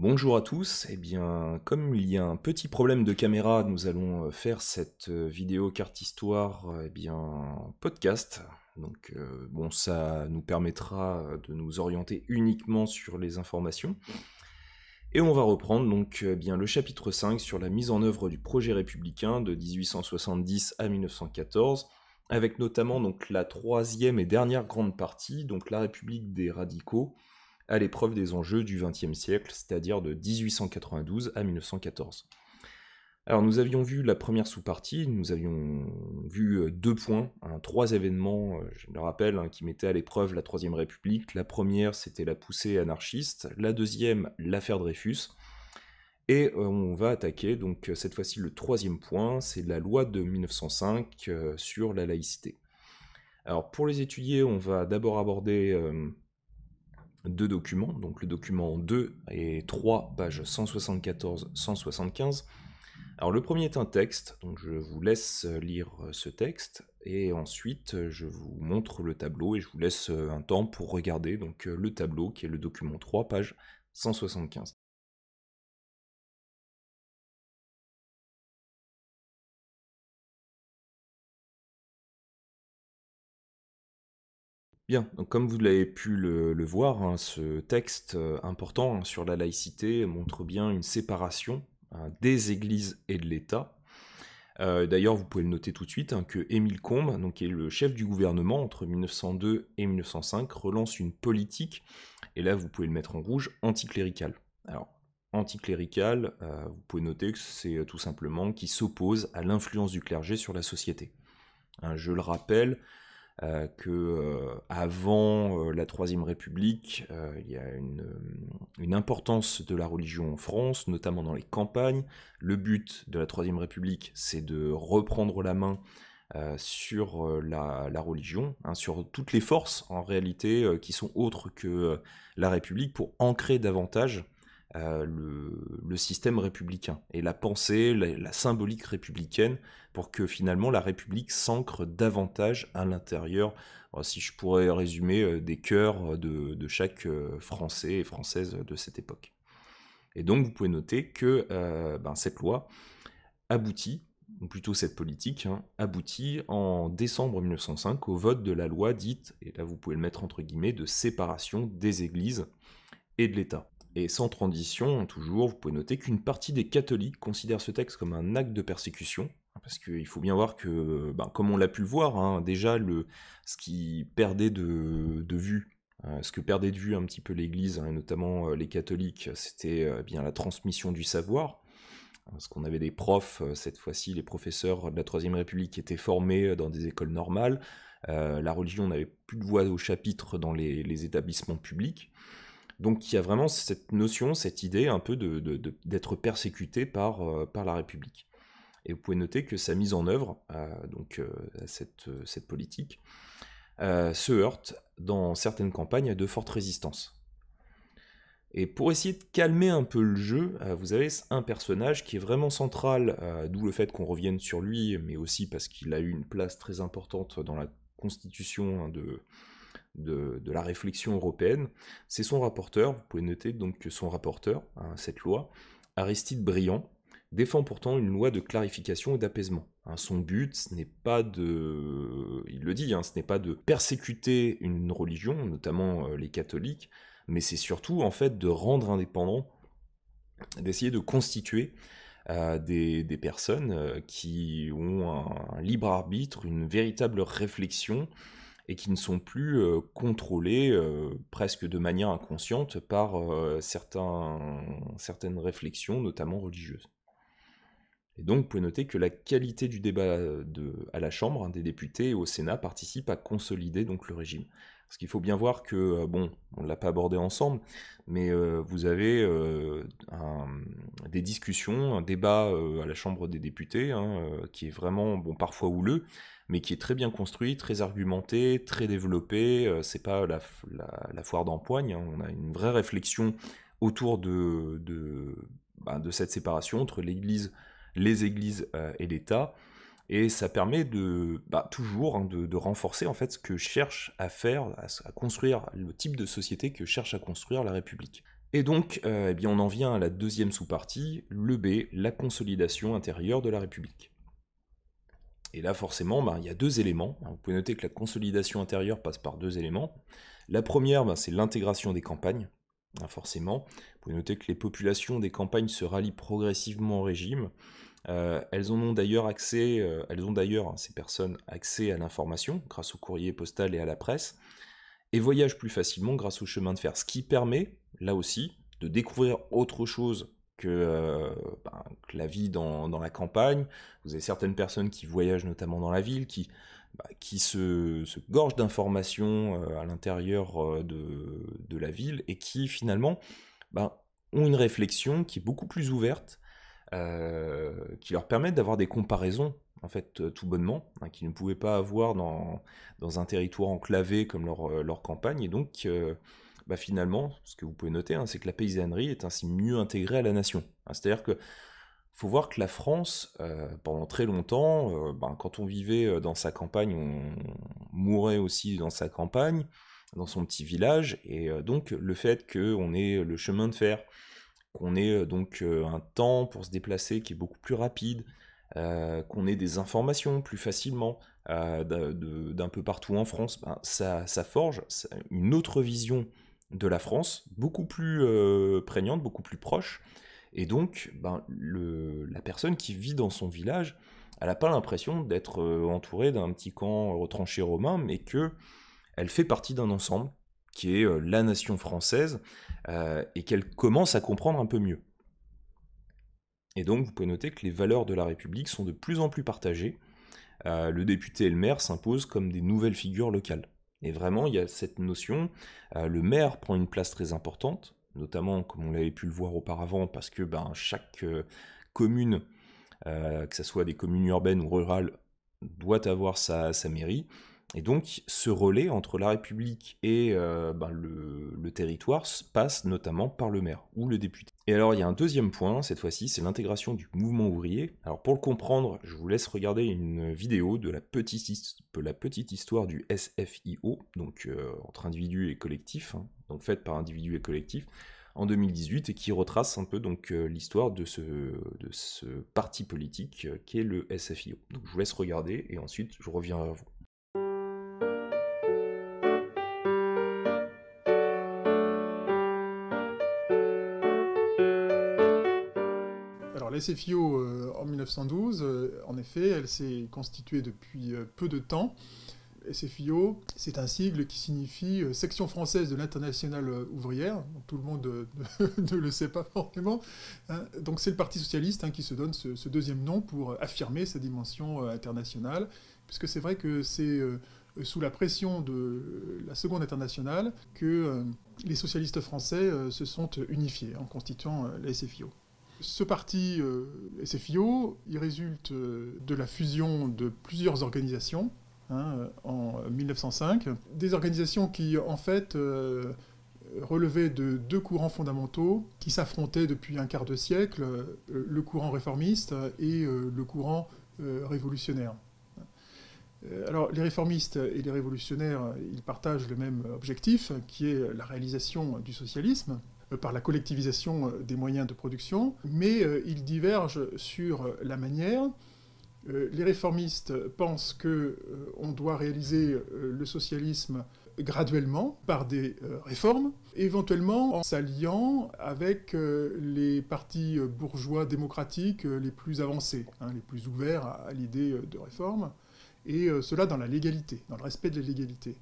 Bonjour à tous, eh bien comme il y a un petit problème de caméra, nous allons euh, faire cette euh, vidéo carte histoire euh, eh bien podcast. Donc bon ça nous permettra de nous orienter uniquement sur les informations. Et on va reprendre donc bien le chapitre 5 sur la mise en œuvre du projet républicain de 1870 à 1914 avec notamment donc la troisième et dernière grande partie, donc la République des radicaux, à l'épreuve des enjeux du XXe siècle, c'est-à-dire de 1892 à 1914. Alors nous avions vu la première sous-partie, nous avions vu euh, deux points, trois événements, euh, je le rappelle, hein, qui mettaient à l'épreuve la Troisième République. La première, c'était la poussée anarchiste, la deuxième, l'affaire Dreyfus. Et euh, on va attaquer donc cette fois-ci le troisième point, c'est la loi de 1905 sur la laïcité. Alors pour les étudier, on va d'abord aborder deux documents, donc le document 2 et 3, pages 174-175. Alors le premier est un texte, donc je vous laisse lire ce texte, et ensuite je vous montre le tableau et je vous laisse un temps pour regarder donc le tableau qui est le document 3, page 175. Comme vous l'avez pu le, voir, hein, ce texte euh, important hein, sur la laïcité montre bien une séparation hein, des églises et de l'État. Euh, d'ailleurs, vous pouvez le noter tout de suite que Émile Combes, donc, qui est le chef du gouvernement entre 1902 et 1905, relance une politique, et là vous pouvez le mettre en rouge, anticléricale. Alors, anticléricale, euh, vous pouvez noter que c'est tout simplement qui s'oppose à l'influence du clergé sur la société. je le rappelle, euh, que euh, avant euh, la Troisième République, il y a une, importance de la religion en France, notamment dans les campagnes. Le but de la Troisième République, c'est de reprendre la main sur la, la, religion, hein, sur toutes les forces en réalité qui sont autres que la République pour ancrer davantage euh, le, système républicain et la pensée, la, symbolique républicaine, pour que finalement la République s'ancre davantage à l'intérieur, euh, si je pourrais résumer, euh, des cœurs de, chaque Français et Française de cette époque. Et donc vous pouvez noter que ben, cette loi aboutit, ou plutôt cette politique, hein, aboutit en décembre 1905 au vote de la loi dite, et là vous pouvez le mettre entre guillemets, de séparation des églises et de l'État. Et sans transition, toujours, vous pouvez noter qu'une partie des catholiques considèrent ce texte comme un acte de persécution, hein, parce qu'il faut bien voir que, ben, comme on l'a pu le voir, hein, déjà, le, ce qui perdait de, vue, euh, ce que perdait de vue un petit peu l'Église, hein, et notamment euh, les catholiques, c'était euh, bien la transmission du savoir, parce qu'on avait des profs, cette fois-ci, les professeurs de la Troisième République étaient formés dans des écoles normales, la religion n'avait plus de voix au chapitre dans les établissements publics, donc il y a vraiment cette notion, cette idée un peu d'être persécuté par, euh, par la République. Et vous pouvez noter que sa mise en œuvre, euh, donc euh, cette, cette, politique, se heurte dans certaines campagnes à de fortes résistances. Et pour essayer de calmer un peu le jeu, vous avez un personnage qui est vraiment central, d'où le fait qu'on revienne sur lui, mais aussi parce qu'il a eu une place très importante dans la constitution hein, de, la réflexion européenne, c'est son rapporteur, vous pouvez noter donc que son rapporteur, hein, cette loi, Aristide Briand, défend pourtant une loi de clarification et d'apaisement. Hein, son but, ce n'est pas de, il le dit, hein, ce n'est pas de persécuter une religion, notamment euh, les catholiques, mais c'est surtout en fait de rendre indépendant, d'essayer de constituer euh, des, personnes euh, qui ont un, libre arbitre, une véritable réflexion, et qui ne sont plus euh, contrôlés euh, presque de manière inconsciente par euh, certaines réflexions, notamment religieuses. Et donc, vous pouvez noter que la qualité du débat à la Chambre hein, des députés et au Sénat participe à consolider donc le régime. Parce qu'il faut bien voir que, bon, on ne l'a pas abordé ensemble, mais vous avez des discussions, un débat à la Chambre des députés, hein, qui est vraiment, bon, parfois houleux, mais qui est très bien construit, très argumenté, très développé. Euh, c'est pas la, foire d'empoigne, hein. on a une vraie réflexion autour de, bah, cette séparation entre l'Église, les Églises euh, et l'État. Et ça permet de bah, toujours hein, de, renforcer en fait ce que cherche à faire, à, construire le type de société que cherche à construire la République. Et donc, eh bien, on en vient à la deuxième sous-partie, le B, la consolidation intérieure de la République. Et là, forcément, ben, il y a deux éléments. Vous pouvez noter que la consolidation intérieure passe par deux éléments. La première, ben, c'est l'intégration des campagnes. Hein, forcément, vous pouvez noter que les populations des campagnes se rallient progressivement au régime. Euh, elles ont d'ailleurs accès, euh, elles ont d'ailleurs, hein, ces personnes, accès à l'information grâce au courrier postal et à la presse, et voyagent plus facilement grâce au chemin de fer, ce qui permet, là aussi, de découvrir autre chose que, euh, ben, la vie dans, la campagne. Vous avez certaines personnes qui voyagent notamment dans la ville, qui, bah, qui se, gorgent d'informations à l'intérieur de, la ville, et qui finalement ben, ont une réflexion qui est beaucoup plus ouverte euh, qui leur permettent d'avoir des comparaisons, en fait, euh, tout bonnement, hein, qu'ils ne pouvaient pas avoir dans, dans un territoire enclavé comme leur, euh, leur campagne. Et donc, bah, finalement, ce que vous pouvez noter, hein, c'est que la paysannerie est ainsi mieux intégrée à la nation. Hein, c'est-à-dire que faut voir que la France, pendant très longtemps, ben, quand on vivait dans sa campagne, on mourait aussi dans sa campagne, dans son petit village, et donc le fait qu'on ait le chemin de fer, qu'on ait euh, donc euh, un temps pour se déplacer qui est beaucoup plus rapide, euh, qu'on ait des informations plus facilement d'un peu partout en France, ben, ça, forge une autre vision de la France, beaucoup plus prégnante, beaucoup plus proche. Et donc, ben, la personne qui vit dans son village, elle n'a pas l'impression d'être entourée d'un petit camp retranché romain, mais que elle fait partie d'un ensemble qui est euh, la nation française, euh, et qu'elle commence à comprendre un peu mieux. Et donc vous pouvez noter que les valeurs de la République sont de plus en plus partagées. Euh, le député et le maire s'imposent comme des nouvelles figures locales. Et vraiment, il y a cette notion, le maire prend une place très importante, notamment comme on l'avait pu le voir auparavant, parce que ben, chaque commune, que ce soit des communes urbaines ou rurales, doit avoir sa mairie. Et donc, ce relais entre la République et euh, ben, le, territoire passe notamment par le maire ou le député. Et alors, il y a un deuxième point, cette fois-ci, c'est l'intégration du mouvement ouvrier. Alors, pour le comprendre, je vous laisse regarder une vidéo de la petite, histoire du SFIO, donc euh, entre individus et collectifs, hein, donc faite par individus et collectifs, en 2018, et qui retrace un peu donc euh, l'histoire de ce, parti politique qui est le SFIO. Donc, je vous laisse regarder, et ensuite, je reviens à vous. SFIO euh, en 1912, euh, en effet, elle s'est constituée depuis euh, peu de temps. SFIO, c'est un sigle qui signifie Section française de l'internationale ouvrière. tout le monde ne le sait pas forcément. Hein. Donc c'est le Parti socialiste hein, qui se donne ce, deuxième nom pour affirmer sa dimension internationale, puisque c'est vrai que c'est sous la pression de la Seconde Internationale que les socialistes français se sont unifiés en constituant la SFIO. Ce parti euh, SFIO, il résulte euh, de la fusion de plusieurs organisations hein, en 1905. Des organisations qui, en fait, euh, relevaient de deux courants fondamentaux qui s'affrontaient depuis un quart de siècle, le courant réformiste et le courant révolutionnaire. Alors, les réformistes et les révolutionnaires, ils partagent le même objectif, qui est la réalisation du socialisme. Euh, par la collectivisation euh, des moyens de production, mais euh, ils divergent sur la manière. Les réformistes pensent qu'on doit réaliser le socialisme graduellement par des réformes, éventuellement en s'alliant avec les partis bourgeois démocratiques les plus avancés, hein, les plus ouverts à, l'idée de réforme, et cela dans la légalité, dans le respect de la légalité.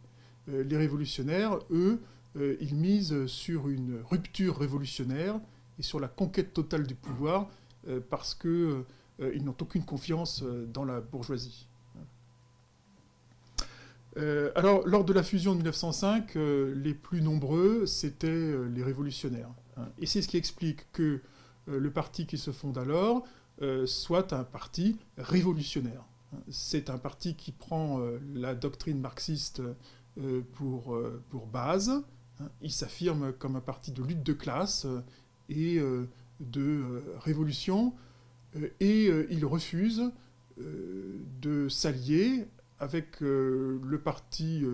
les révolutionnaires, eux, euh, misent sur une rupture révolutionnaire et sur la conquête totale du pouvoir euh, parce qu'ils euh, n'ont aucune confiance dans la bourgeoisie. alors, lors de la fusion de 1905, les plus nombreux, c'était les révolutionnaires. Hein. Et c'est ce qui explique que le parti qui se fonde alors soit un parti révolutionnaire. Hein. C'est un parti qui prend la doctrine marxiste pour, base, il s'affirme comme un parti de lutte de classe euh, et euh, de euh, révolution, et il refuse de s'allier avec le parti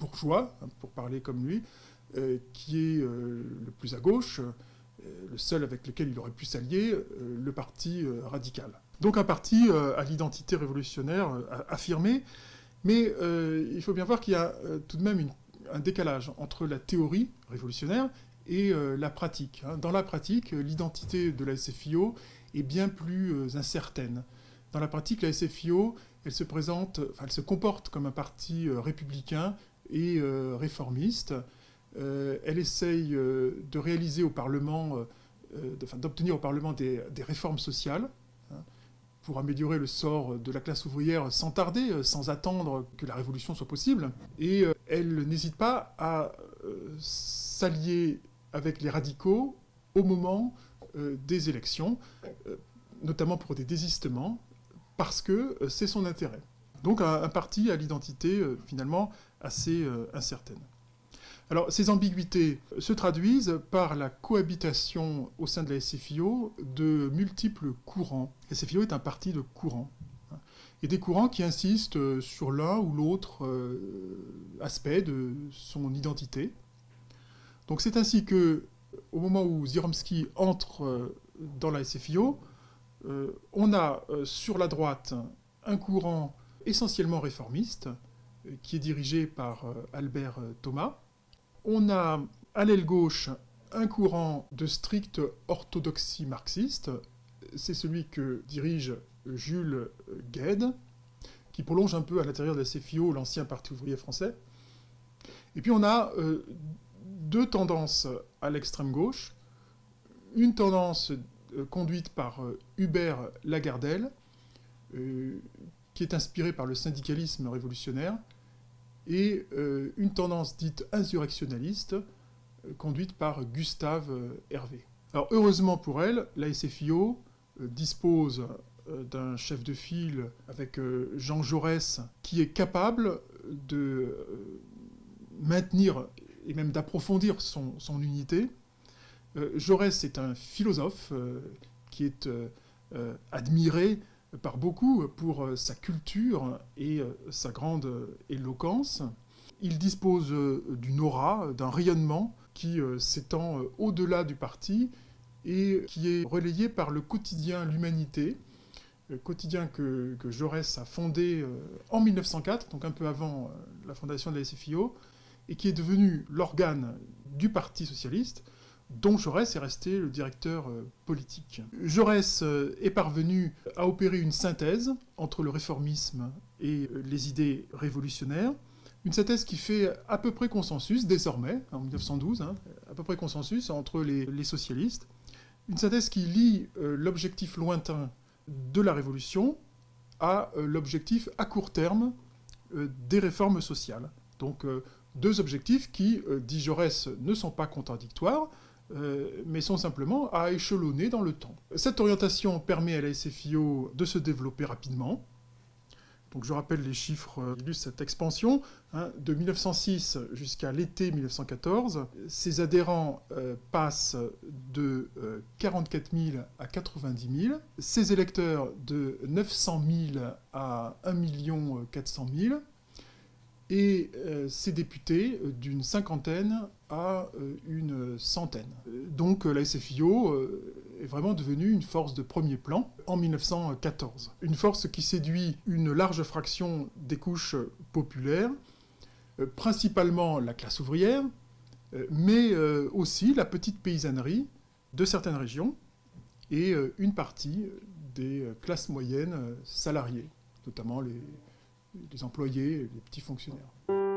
bourgeois, hein, pour parler comme lui, qui est le plus à gauche, le seul avec lequel il aurait pu s'allier, le parti radical. Donc un parti à l'identité révolutionnaire affirmée, mais il faut bien voir qu'il y a tout de même un décalage entre la théorie révolutionnaire et la pratique. Hein. Dans la pratique, l'identité de la SFIO est bien plus incertaine. Dans la pratique, la SFIO, elle se présente, elle se comporte comme un parti euh, républicain et euh, réformiste. Euh, elle essaye de réaliser au Parlement, d'obtenir au Parlement des, réformes sociales pour améliorer le sort de la classe ouvrière sans tarder, sans attendre que la révolution soit possible. Et elle n'hésite pas à s'allier avec les radicaux au moment des élections, notamment pour des désistements, parce que euh, c'est son intérêt. Donc un, parti à l'identité euh, finalement assez euh, incertaine. Alors ces ambiguïtés se traduisent par la cohabitation au sein de la SFIO de multiples courants. La SFIO est un parti de courants. Hein, et des courants qui insistent sur l'un ou l'autre aspect de son identité. Donc c'est ainsi que, au moment où Ziromsky entre dans la SFIO, euh, on a euh, sur la droite un courant essentiellement réformiste, euh, qui est dirigé par Albert Thomas. On a à l'aile gauche un courant de stricte orthodoxie marxiste, c'est celui que dirige Jules Gued, qui prolonge un peu à l'intérieur de la CFIO l'ancien Parti ouvrier français. Et puis on a deux tendances à l'extrême gauche, une tendance euh, conduite par euh, Hubert Lagardelle, euh, qui est inspiré par le syndicalisme révolutionnaire, et une tendance dite insurrectionnaliste, conduite par Gustave Hervé. Alors heureusement pour elle, la SFIO dispose d'un chef de file avec Jean Jaurès qui est capable de maintenir et même d'approfondir son, unité euh, Jaurès est un philosophe euh, qui est euh, admiré par beaucoup pour sa culture et sa grande éloquence. Il dispose d'une aura, d'un rayonnement qui s'étend au-delà du parti et qui est relayé par le quotidien L'Humanité, quotidien que, que, Jaurès a fondé en 1904, donc un peu avant la fondation de la SFIO, et qui est devenu l'organe du Parti socialiste, dont Jaurès est resté le directeur euh, politique. Jaurès euh, est parvenu à opérer une synthèse entre le réformisme et euh, les idées révolutionnaires, une synthèse qui fait à peu près consensus désormais, en 1912, hein, à peu près consensus entre les socialistes, une synthèse qui lie l'objectif lointain de la révolution à l'objectif à court terme des réformes sociales. Donc deux objectifs qui, dit Jaurès, ne sont pas contradictoires, euh, mais sont simplement à échelonner dans le temps. Cette orientation permet à la SFIO de se développer rapidement. Donc je rappelle les chiffres qui euh, illustrent cette expansion. Hein. de 1906 jusqu'à l'été 1914, ses adhérents euh, passent de 44 000 à 90 000, ses électeurs de 900 000 à 1 400 000, et ses députés d'une cinquantaine à euh, une centaine. Donc euh, la SFIO euh, est vraiment devenue une force de premier plan en 1914. Une force qui séduit une large fraction des couches populaires, principalement la classe ouvrière, mais aussi la petite paysannerie de certaines régions et une partie des classes moyennes salariées, notamment les, les employés les petits fonctionnaires.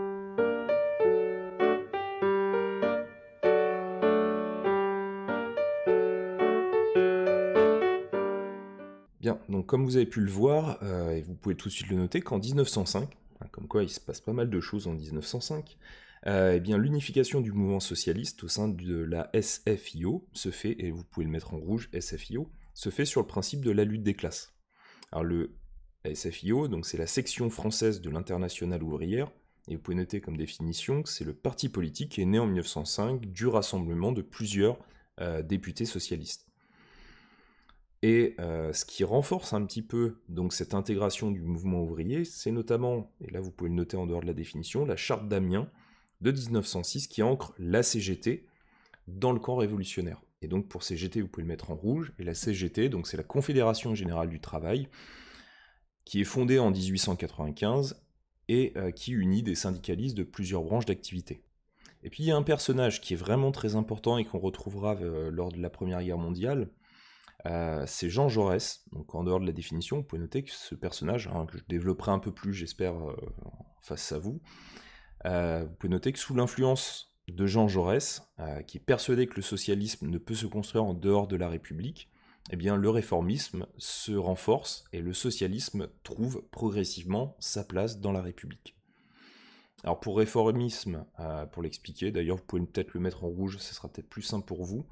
Comme vous avez pu le voir, euh, et vous pouvez tout de suite le noter, qu'en 1905, hein, comme quoi il se passe pas mal de choses en 1905, euh, eh bien l'unification du mouvement socialiste au sein de la SFIO se fait, et vous pouvez le mettre en rouge, SFIO, se fait sur le principe de la lutte des classes. Alors le SFIO, donc c'est la section française de l'internationale ouvrière, et vous pouvez noter comme définition que c'est le parti politique qui est né en 1905 du rassemblement de plusieurs euh, députés socialistes. Et euh, ce qui renforce un petit peu donc cette intégration du mouvement ouvrier, c'est notamment, et là vous pouvez le noter en dehors de la définition, la charte d'Amiens de 1906 qui ancre la CGT dans le camp révolutionnaire. Et donc pour CGT, vous pouvez le mettre en rouge, et la CGT, donc c'est la Confédération Générale du Travail, qui est fondée en 1895 et euh, qui unit des syndicalistes de plusieurs branches d'activité. Et puis il y a un personnage qui est vraiment très important et qu'on retrouvera euh, lors de la Première Guerre mondiale, euh, c'est Jean Jaurès. Donc en dehors de la définition, vous pouvez noter que ce personnage, hein, que je développerai un peu plus, j'espère, face à vous, vous pouvez noter que sous l'influence de Jean Jaurès, euh, qui est persuadé que le socialisme ne peut se construire en dehors de la République, eh bien le réformisme se renforce et le socialisme trouve progressivement sa place dans la République. Alors pour réformisme, euh, pour l'expliquer, d'ailleurs vous pouvez peut-être le mettre en rouge, ce sera peut-être plus simple pour vous.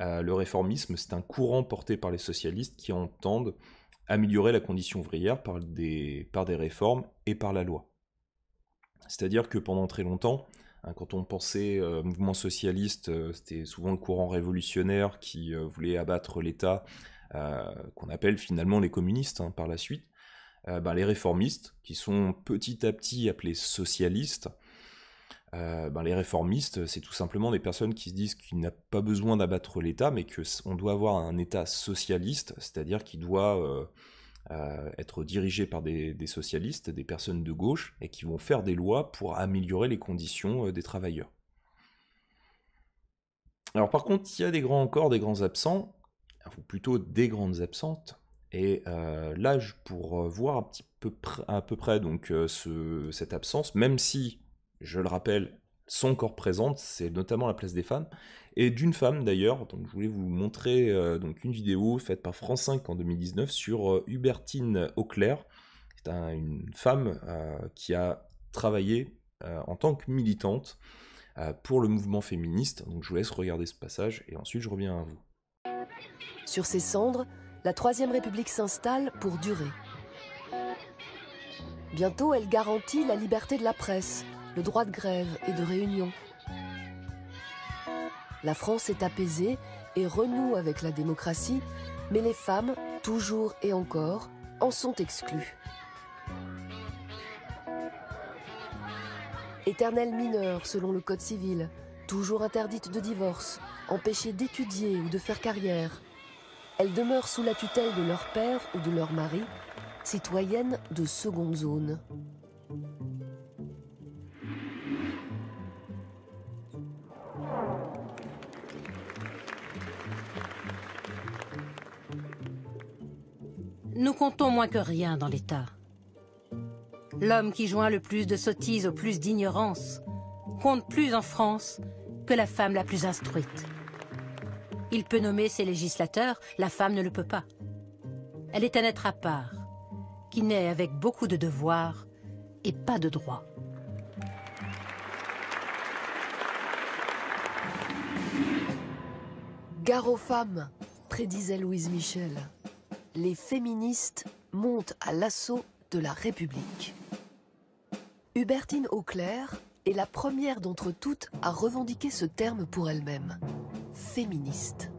Euh, le réformisme, c'est un courant porté par les socialistes qui entendent améliorer la condition ouvrière par des, réformes et par la loi. C'est-à-dire que pendant très longtemps, Hein, quand on pensait euh, mouvement socialiste, euh, c'était souvent le courant révolutionnaire qui voulait abattre l'État, qu'on appelle finalement les communistes hein, par la suite. Ben, les réformistes, qui sont petit à petit appelés socialistes, ben, les réformistes, c'est tout simplement des personnes qui se disent qu'il n'y a pas besoin d'abattre l'État, mais qu'on doit avoir un État socialiste, c'est-à-dire qui doit être dirigés par des, socialistes, des personnes de gauche, et qui vont faire des lois pour améliorer les conditions euh, des travailleurs. Alors par contre, il y a des grands encore, des grands absents, ou plutôt des grandes absentes, et euh, là, pour euh, voir un petit peu à peu près donc cette absence, même si, je le rappelle, sont encore présentes, c'est notamment la place des femmes, et d'une femme d'ailleurs. Donc je voulais vous montrer euh, donc une vidéo faite par France 5 en 2019 sur euh, Hubertine Auclair. C'est une femme euh, qui a travaillé en tant que militante pour le mouvement féministe. Donc je vous laisse regarder ce passage et ensuite je reviens à vous. Sur ces cendres, la Troisième République s'installe pour durer. Bientôt, elle garantit la liberté de la presse, le droit de grève et de réunion. La France est apaisée et renoue avec la démocratie, mais les femmes, toujours et encore, en sont exclues. Éternelle mineure selon le Code civil, toujours interdite de divorce, empêchée d'étudier ou de faire carrière. Elles demeurent sous la tutelle de leur père ou de leur mari, citoyennes de seconde zone. Nous comptons moins que rien dans l'État. L'homme qui joint le plus de sottises au plus d'ignorance compte plus en France que la femme la plus instruite. Il peut nommer ses législateurs, la femme ne le peut pas. Elle est un être à part, qui naît avec beaucoup de devoirs et pas de droits. Gare aux femmes, prédisait Louise Michel les féministes montent à l'assaut de la République. Hubertine Auclair est la première d'entre toutes à revendiquer ce terme pour elle-même, féministe.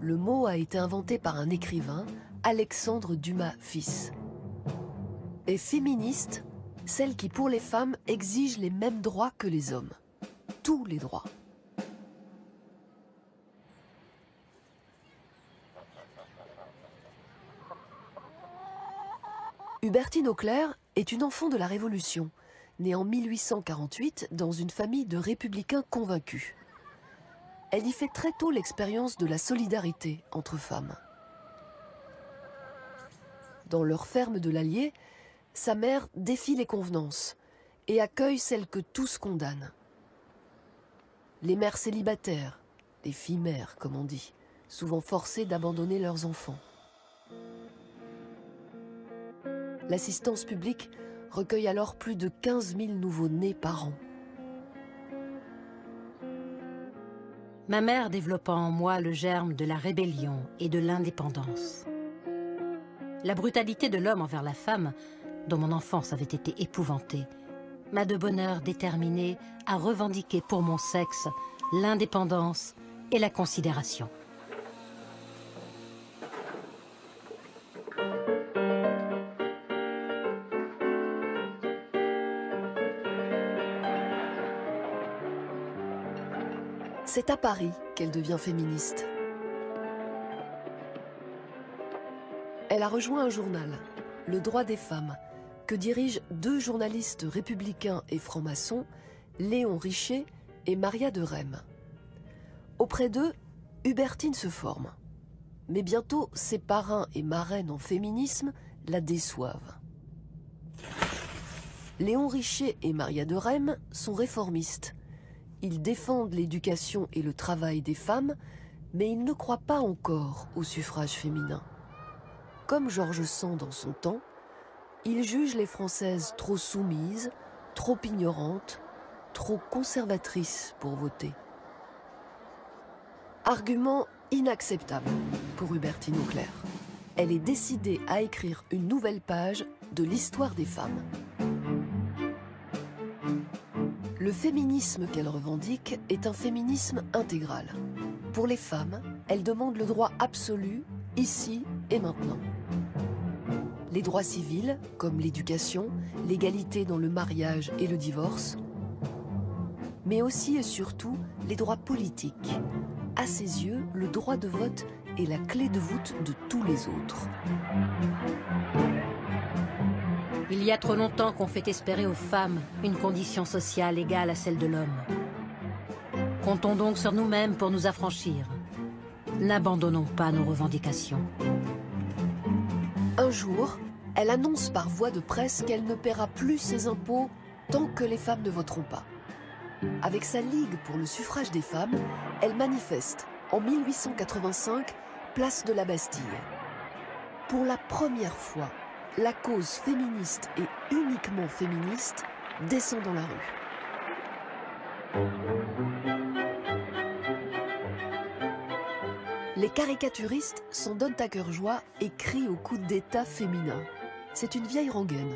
Le mot a été inventé par un écrivain, Alexandre Dumas fils. Et féministe, celle qui pour les femmes exige les mêmes droits que les hommes. Tous les droits. Hubertine Auclair est une enfant de la Révolution, née en 1848 dans une famille de républicains convaincus. Elle y fait très tôt l'expérience de la solidarité entre femmes. Dans leur ferme de l'Allier, sa mère défie les convenances et accueille celles que tous condamnent. Les mères célibataires, les filles mères comme on dit, souvent forcées d'abandonner leurs enfants. L'assistance publique recueille alors plus de 15 000 nouveaux-nés par an. Ma mère développa en moi le germe de la rébellion et de l'indépendance. La brutalité de l'homme envers la femme, dont mon enfance avait été épouvantée, m'a de bonheur déterminé à revendiquer pour mon sexe l'indépendance et la considération. C'est à Paris qu'elle devient féministe. Elle a rejoint un journal, Le Droit des femmes, que dirigent deux journalistes républicains et francs-maçons, Léon Richer et Maria de Rem. Auprès d'eux, Hubertine se forme. Mais bientôt, ses parrains et marraines en féminisme la déçoivent. Léon Richer et Maria de Rem sont réformistes. Ils défendent l'éducation et le travail des femmes, mais ils ne croient pas encore au suffrage féminin. Comme Georges Sand dans son temps, ils jugent les Françaises trop soumises, trop ignorantes, trop conservatrices pour voter. Argument inacceptable pour Hubertine Auclair. Elle est décidée à écrire une nouvelle page de l'histoire des femmes. Le féminisme qu'elle revendique est un féminisme intégral. Pour les femmes, elle demande le droit absolu, ici et maintenant. Les droits civils, comme l'éducation, l'égalité dans le mariage et le divorce, mais aussi et surtout les droits politiques. À ses yeux, le droit de vote est la clé de voûte de tous les autres. Il y a trop longtemps qu'on fait espérer aux femmes une condition sociale égale à celle de l'homme. Comptons donc sur nous-mêmes pour nous affranchir. N'abandonnons pas nos revendications. Un jour, elle annonce par voie de presse qu'elle ne paiera plus ses impôts tant que les femmes ne voteront pas. Avec sa Ligue pour le suffrage des femmes, elle manifeste en 1885 place de la Bastille. Pour la première fois, la cause féministe et uniquement féministe descend dans la rue. Les caricaturistes s'en donnent à cœur joie et crient au coup d'état féminin. C'est une vieille rengaine.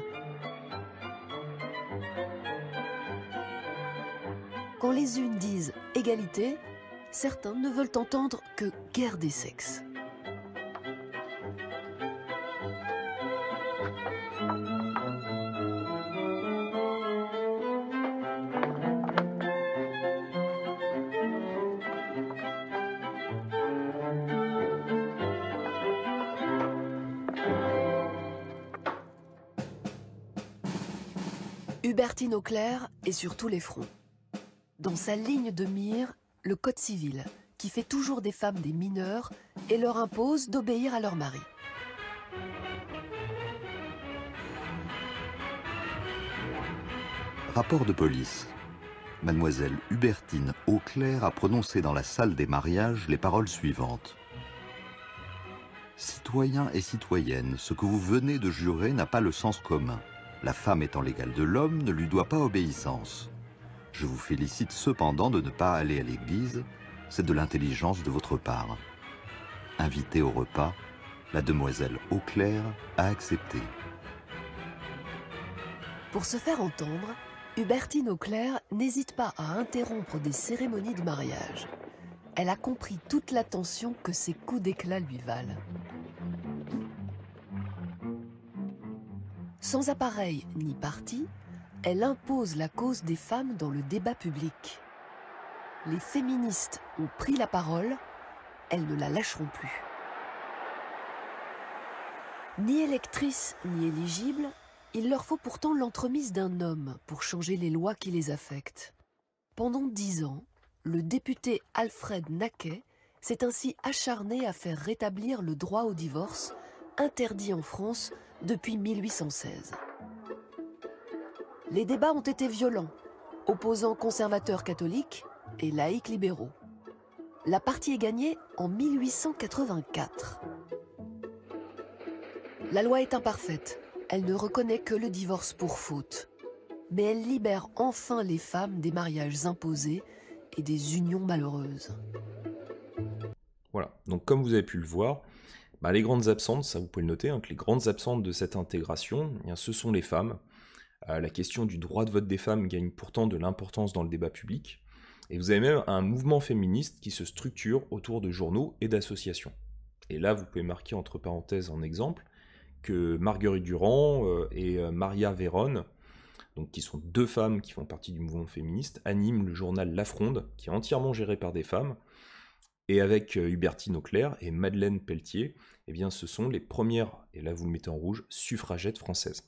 Quand les unes disent égalité, certains ne veulent entendre que guerre des sexes. Hubertine Auclair est sur tous les fronts. Dans sa ligne de mire, le Code civil, qui fait toujours des femmes des mineurs et leur impose d'obéir à leur mari. Rapport de police. Mademoiselle Hubertine Auclair a prononcé dans la salle des mariages les paroles suivantes. Citoyens et citoyennes, ce que vous venez de jurer n'a pas le sens commun. La femme étant l'égale de l'homme ne lui doit pas obéissance. Je vous félicite cependant de ne pas aller à l'église, c'est de l'intelligence de votre part. Invitée au repas, la demoiselle Auclair a accepté. Pour se faire entendre, Hubertine Auclair n'hésite pas à interrompre des cérémonies de mariage. Elle a compris toute l'attention que ces coups d'éclat lui valent. Sans appareil ni parti, elle impose la cause des femmes dans le débat public. Les féministes ont pris la parole, elles ne la lâcheront plus. Ni électrice ni éligible, il leur faut pourtant l'entremise d'un homme pour changer les lois qui les affectent. Pendant dix ans, le député Alfred Naquet s'est ainsi acharné à faire rétablir le droit au divorce, interdit en France depuis 1816. Les débats ont été violents, opposant conservateurs catholiques et laïcs libéraux. La partie est gagnée en 1884. La loi est imparfaite, elle ne reconnaît que le divorce pour faute. Mais elle libère enfin les femmes des mariages imposés et des unions malheureuses. Voilà, donc comme vous avez pu le voir, bah, les grandes absentes, ça vous pouvez le noter, hein, que les grandes absentes de cette intégration, eh ce sont les femmes. Euh, la question du droit de vote des femmes gagne pourtant de l'importance dans le débat public. Et vous avez même un mouvement féministe qui se structure autour de journaux et d'associations. Et là, vous pouvez marquer entre parenthèses en exemple que Marguerite Durand euh, et euh, Maria Véron, donc qui sont deux femmes qui font partie du mouvement féministe, animent le journal La Fronde, qui est entièrement géré par des femmes. Et avec euh, Hubertine Auclair et Madeleine Pelletier, eh bien, ce sont les premières, et là vous le mettez en rouge, suffragettes françaises.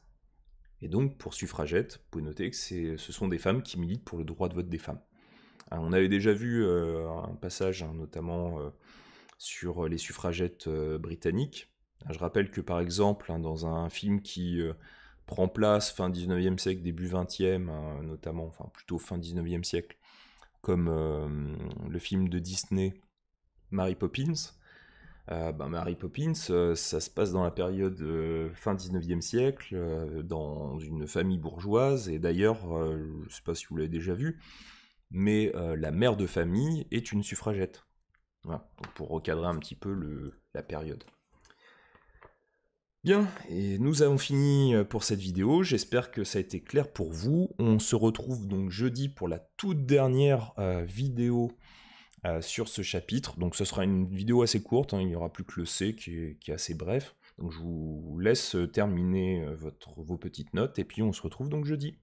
Et donc, pour suffragettes, vous pouvez noter que ce sont des femmes qui militent pour le droit de vote des femmes. on avait déjà vu euh, un passage, hein, notamment euh, sur les suffragettes britanniques. Je rappelle que, par exemple, hein, dans un film qui prend place fin 19e siècle, début 20e, hein, notamment, enfin plutôt fin 19e siècle, comme le film de Disney Mary Poppins. Euh, bah, Mary Poppins, euh, ça se passe dans la période euh, fin 19e siècle, dans une famille bourgeoise, et d'ailleurs, je ne sais pas si vous l'avez déjà vu, mais la mère de famille est une suffragette. pour recadrer un petit peu la période. Bien, et nous avons fini pour cette vidéo, j'espère que ça a été clair pour vous. On se retrouve donc jeudi pour la toute dernière vidéo euh, sur ce chapitre. Donc ce sera une vidéo assez courte, hein. il n'y aura plus que le C qui est, assez bref. Donc je vous laisse terminer euh, votre, vos petites notes et puis on se retrouve donc jeudi.